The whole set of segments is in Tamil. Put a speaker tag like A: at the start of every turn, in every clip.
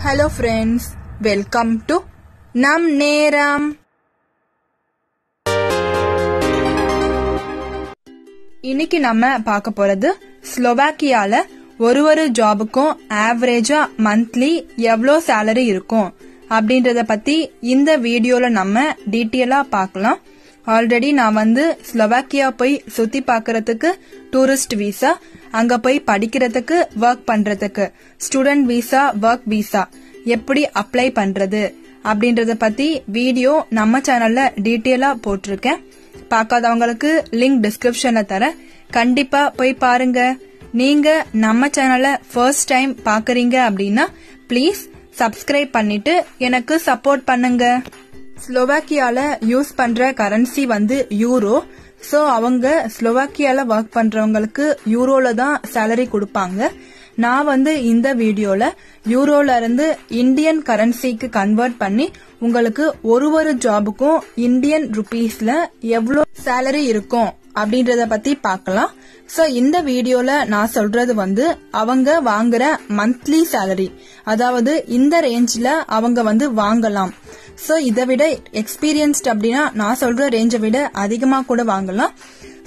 A: ஹலோ ஃப்ரெண்ட்ஸ் வெல்கம் டு நம் நேரம் இன்னைக்கு நம்ம பார்க்க போறது ஸ்லோவாக்கியால ஒரு ஒரு ஜாபுக்கும் ஆவரேஜா மந்த்லி எவ்வளோ சேலரி இருக்கும் அப்படின்றத பத்தி இந்த வீடியோல நம்ம டீட்டெயிலா பார்க்கலாம். ஆல்ரெடி நான் வந்து ஸ்லோவாக்கியா போய் சுத்தி பார்க்கறதுக்கு டூரிஸ்ட் விசா அங்க போய் படிக்கிறதுக்கு ஒர்க் பண்றதுக்கு. ஸ்டூடெண்ட் விசா ஒர்க் விசா எப்படி அப்ளை பண்றது? அப்படின்றத பத்தி வீடியோ நம்ம சேனல்ல டீட்டெயிலா போட்டிருக்கேன். பார்க்காதவங்களுக்கு லிங்க் டிஸ்கிரிப்ஷன்ல தரேன். கண்டிப்பா போய் பாருங்க. நீங்க நம்ம சேனலை ஃபர்ஸ்ட் டைம் பாக்குறீங்க அப்படின்னா ப்ளீஸ் சப்ஸ்கிரைப் பண்ணிட்டு எனக்கு சப்போர்ட் பண்ணுங்க. ஸ்லோவாக்கியால யூஸ் பண்ற கரன்சி வந்து யூரோ சோ அவங்க ஸ்லோவாக்கியால ஒர்க் பண்றவங்களுக்கு யூரோல தான் சேலரி கொடுப்பாங்க. நான் வந்து இந்த வீடியோல யூரோல இருந்து இந்தியன் கரன்சிக்கு கன்வெர்ட் பண்ணி உங்களுக்கு ஒரு ஒரு ஜாபுக்கும் இந்தியன் ருபீஸ்ல எவ்வளவு சேலரி இருக்கும் அப்படின்றத பத்தி பார்க்கலாம் சோ இந்த வீடியோல நான் சொல்றது வந்து அவங்க வாங்குற மந்த்லி சேலரி அதாவது இந்த ரேஞ்ச்ல அவங்க வந்து வாங்கலாம். சோ இதை விட எக்ஸ்பீரியன்ஸ்ட் அப்படின்னா நான் சொல்ற ரேஞ்சை விட அதிகமா கூட வாங்கலாம்.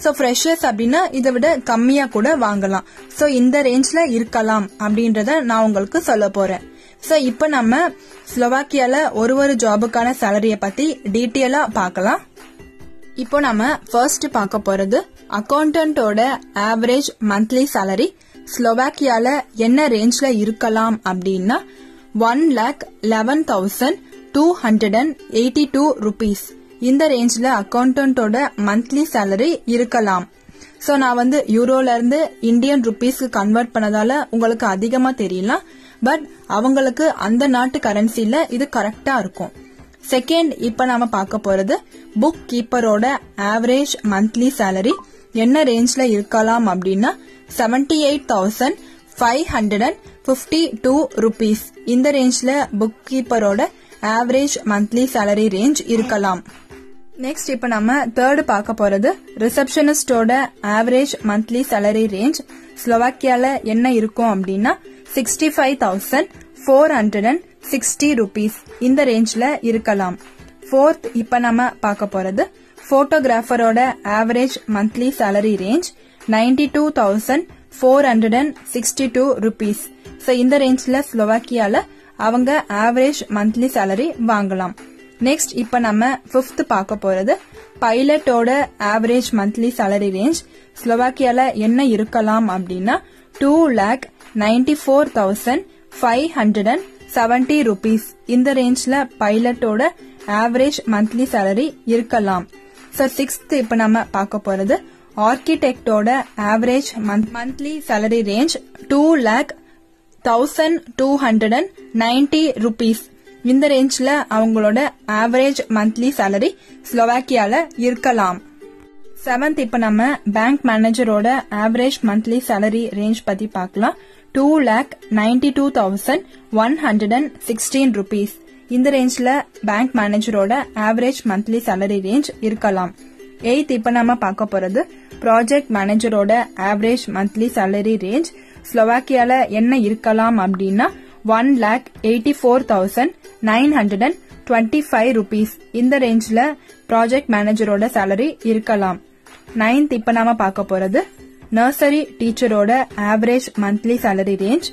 A: சோ ஃப்ரெஷர்ஸ் அப்படின்னா இதை விட கம்மியா கூட வாங்கலாம். சோ இந்த ரேஞ்ச்ல இருக்கலாம் அப்படின்றத நான் உங்களுக்கு சொல்ல போறேன். சோ இப்போ நம்ம ஸ்லோவாக்கியால ஒரு ஒரு ஜாபுக்கான சேலரிய பத்தி டீட்டெயிலா பார்க்கலாம் இப்போ நம்ம ஃபர்ஸ்ட் பார்க்க போறது அக்கௌண்டன்டோட ஆவரேஜ் மந்த்லி சேலரி ஸ்லோவாக்கியால என்ன ரேஞ்ச்ல இருக்கலாம் அப்படின்னா one lakh eleven thousand two hundred and eighty two rupees இந்த ரேஞ்ச்ல அக்கௌண்டன்டோட மந்த்லி சேலரி இருக்கலாம். சோ நான் வந்து யூரோல இருந்து இந்தியன் ருபீஸ்க்கு கன்வெர்ட் பண்ணதால உங்களுக்கு அதிகமா தெரியலாம். பட் அவங்களுக்கு அந்த நாட்டு கரன்சில இது கரெக்டா இருக்கும். செகண்ட் இப்ப நாம பார்க்க போறது புக் கீப்பரோட ஆவரேஜ் மந்த்லி சேலரி என்ன ரேஞ்ச்ல இருக்கலாம் அப்படின்னா seventy eight thousand five hundred and fifty two rupees இந்த ரேஞ்ச்ல புக் கீப்பரோட ஆவரேஜ் மந்த்லி சேலரி ரேஞ்ச் இருக்கலாம். நெக்ஸ்ட் இப்ப நம்ம தேர்டு பார்க்க போறது ரிசப்ஷனிஸ்டோட ஆவரேஜ் மந்த்லி சேலரி ரேஞ்ச் ஸ்லோவாக்கியால என்ன இருக்கும் அப்படின்னா sixty five thousand four hundred and sixty rupees இந்த ரேஞ்ச்ல இருக்கலாம். ஃபோர்த் இப்ப நம்ம பார்க்க போறது போட்டோகிராஃபரோட average monthly salary range ninety two thousand four hundred and sixty two rupees so இந்த ரேஞ்ச்ல ஸ்லோவாக்கியால அவங்க ஆவரேஜ் மந்த்லி சேலரி வாங்கலாம். நெக்ஸ்ட் இப்ப நம்ம பிப்த் பார்க்க போறது பைலட்டோட ஆவரேஜ் மந்த்லி சேலரி ரேஞ்ச் ஸ்லோவாக்கியால என்ன இருக்கலாம் அப்படின்னா two lakh ninety four thousand five hundred and seventy rupees இந்த ரேஞ்ச்ல பைலட்டோட ஆவரேஜ் மந்த்லி சேலரி இருக்கலாம். ஸோ சிக்ஸ்த் இப்ப நம்ம பார்க்க போறது ஆர்கிடெக்டோட average monthly salary range two lakh thousand two hundred and ninety rupees இந்த ரேஞ்ச்ல அவங்களோட ஆவரேஜ் மந்த்லி சேலரி ஸ்லோவாக்கியால இருக்கலாம். செவன்த் இப்ப நம்ம பேங்க் மேனேஜரோட ஆவரேஜ் மந்த்லி சேலரி ரேஞ்ச் பத்தி பார்க்கலாம். Two lakh ninety two thousand one hundred and sixteen rupees இந்த ரேஞ்ச்ல பேங்க் மேனேஜரோட ஆவரேஜ் மந்த்லி சேலரி ரேஞ்ச் இருக்கலாம். எயித் இப்ப நாம பார்க்க போறது ப்ராஜெக்ட் மேனேஜரோட ஆவரேஜ் மந்த்லி சேலரி ரேஞ்ச் ஸ்லோவாக்கியால என்ன இருக்கலாம் அப்படின்னா one lakh eighty four thousand nine hundred and twenty five rupees இந்த ரேஞ்ச்ல ப்ராஜெக்ட் மேனேஜரோட சேலரி இருக்கலாம். நைன்த் இப்ப நாம பார்க்க போறது nursery டீச்சரோட average monthly salary range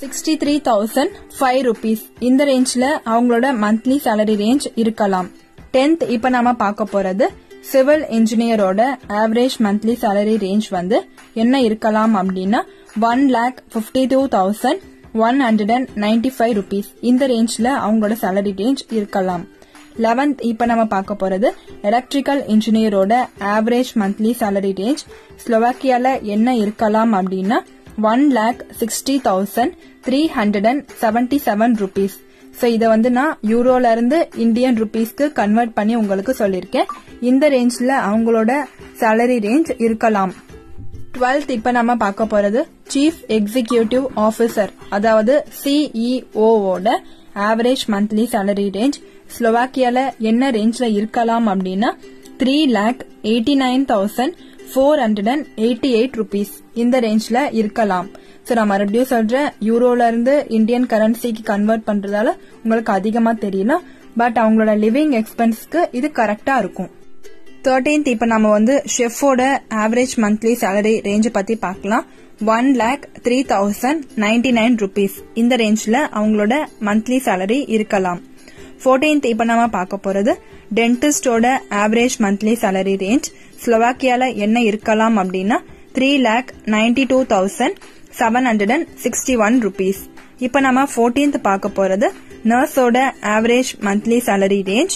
A: sixty three thousand five rupees இந்த ரேஞ்ச்ல அவங்களோட மந்த்லி சேலரி ரேஞ்ச் இருக்கலாம். டென்த் இப்ப நாம பார்க்க போறது சிவில் இன்ஜினியரோட ஆவரேஜ் மந்த்லி சேலரி ரேஞ்ச் வந்து என்ன இருக்கலாம் அப்படின்னா one lakh fifty two thousand one hundred and ninety five rupees இந்த ரேஞ்ச்ல அவங்களோட சேலரி ரேஞ்ச் இருக்கலாம். லெவன்த் இப்ப நம்ம பார்க்க போறது எலக்ட்ரிக்கல் இன்ஜினியரோட ஆவரேஜ் மந்த்லி சேலரி ரேஞ்ச் ஸ்லோவாக்கியால என்ன இருக்கலாம் அப்படின்னா one lakh sixty thousand three hundred and seventy seven rupees so இதை வந்து நான் யூரோல இருந்து இந்தியன் ருபீஸ்க்கு கன்வெர்ட் பண்ணி உங்களுக்கு சொல்லியிருக்கேன். இந்த ரேஞ்ச்ல அவங்களோட சேலரி ரேஞ்ச் இருக்கலாம். டுவெல்த் இப்ப நம்ம பார்க்க போறது சீஃப் எக்ஸிகியூட்டிவ் ஆபிசர் அதாவது சிஇஓவோட ஆவரேஜ் மந்த்லி சேலரி ரேஞ்ச் ஸ்லோவாக்கியால என்ன ரேஞ்ச்ல இருக்கலாம் அப்படின்னா three lakh eighty nine thousand four hundred and eighty eight rupees இந்த ரேஞ்ச்ல இருக்கலாம். ஸோ நான் மறுபடியும் சொல்றேன் யூரோல இருந்து இந்தியன் கரன்சிக்கு கன்வெர்ட் பண்றதால உங்களுக்கு அதிகமா தெரியல. பட் அவங்களோட லிவிங் எக்ஸ்பென்ஸ்க்கு இது கரெக்டா இருக்கும். தேர்டீன்த் இப்போ நம்ம வந்து ஷெஃபோட ஆவரேஜ் மந்த்லி சேலரி ரேஞ்ச் பத்தி பார்க்கலாம். One lakh three thousand ninety nine rupees இந்த ரேஞ்ச்ல அவங்களோட மந்த்லி சேலரி இருக்கலாம். ஃபோர்டீன்த் இப்போ நம்ம பார்க்க போறது டென்டிஸ்டோட ஆவரேஜ் மந்த்லி சேலரி ரேஞ்ச் ஸ்லோவாக்கியால என்ன இருக்கலாம் அப்படின்னா three lakh ninety two thousand seven hundred and sixty one rupees இப்போ நம்ம ஃபோர்டீன்த் பார்க்க போறது நர்ஸோட average monthly salary range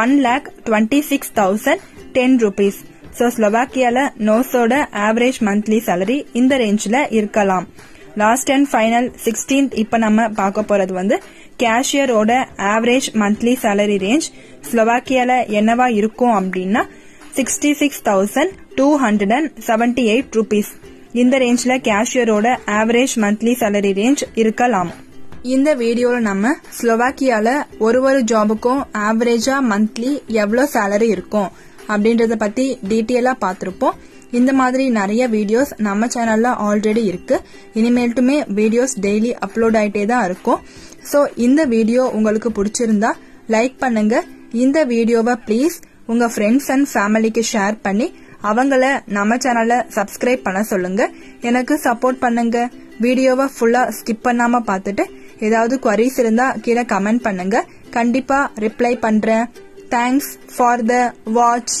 A: one lakh twenty six thousand ten rupees so ஸ்லோவாக்கியால நர்ஸோட ஆவரேஜ் மந்த்லி சேலரி இந்த ரேஞ்சில் இருக்கலாம். லாஸ்ட் அண்ட் ஃபைனல் சிக்ஸ்டீன்த் இப்போ நம்ம பார்க்க போறது வந்து கேஷியரோட ஆவரேஜ் மந்த்லி சேலரி ரேஞ்ச் ஸ்லோவாக்கியால என்னவா இருக்கும் அப்படின்னா sixty six thousand two hundred and seventy eight rupees இந்த ரேஞ்ச்ல கேஷியரோட ஆவரேஜ் மந்த்லி சேலரி ரேஞ்ச் இருக்கலாம். இந்த வீடியோல நம்ம ஸ்லோவாக்கியால ஒரு ஒரு ஜாபுக்கும் ஆவரேஜா மந்த்லி எவ்வளவு சேலரி இருக்கும் அப்படின்றத பத்தி டீட்டெயிலா பார்த்திருப்போம். இந்த மாதிரி நிறைய வீடியோஸ் நம்ம சேனல்ல ஆல்ரெடி இருக்கு. இனிமேல்ட்டுமே வீடியோஸ் டெய்லி அப்லோட் ஆயிட்டே தான் இருக்கும். ஸோ இந்த வீடியோ உங்களுக்கு பிடிச்சிருந்தா லைக் பண்ணுங்க. இந்த வீடியோவை ப்ளீஸ் உங்க ஃப்ரெண்ட்ஸ் அண்ட் ஃபேமிலிக்கு ஷேர் பண்ணி அவங்கள நம்ம சேனலை சப்ஸ்கிரைப் பண்ண சொல்லுங்க. எனக்கு சப்போர்ட் பண்ணுங்க. வீடியோவை ஃபுல்லா ஸ்கிப் பண்ணாம பார்த்துட்டு ஏதாவது குவரிஸ் இருந்தா கீழே கமெண்ட் பண்ணுங்க. கண்டிப்பா ரிப்ளை பண்றேன். Thanks for the watch